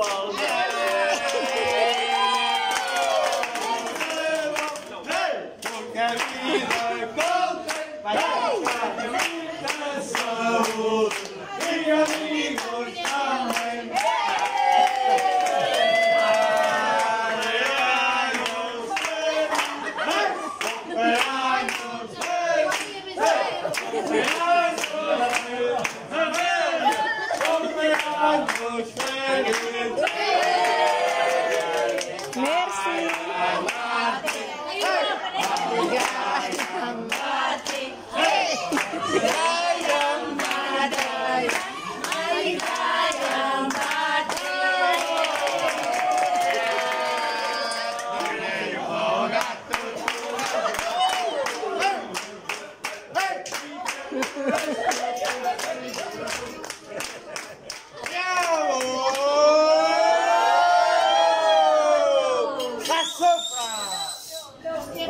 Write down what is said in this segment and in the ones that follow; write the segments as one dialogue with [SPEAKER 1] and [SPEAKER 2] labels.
[SPEAKER 1] Nuevo! Hey! Thank you.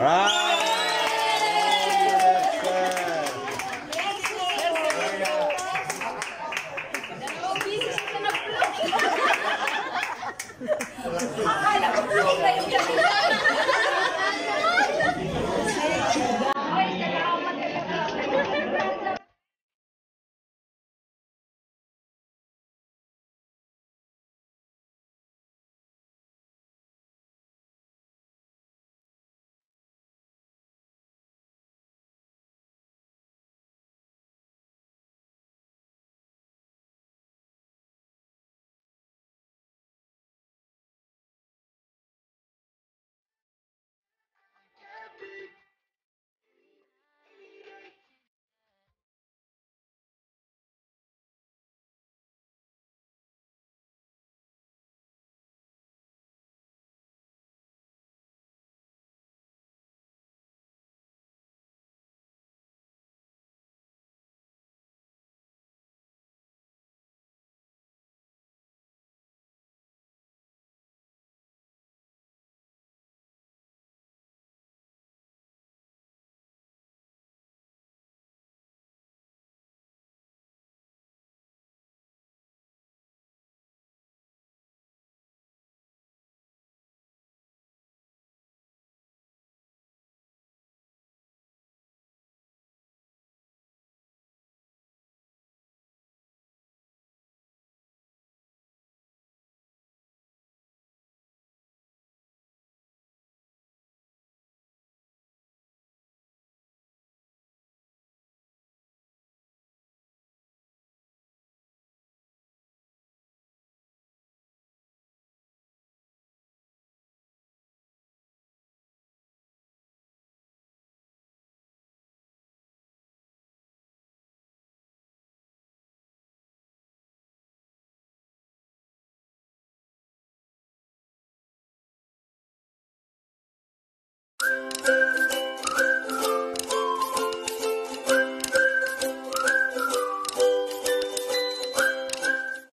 [SPEAKER 1] Ah, elle Thank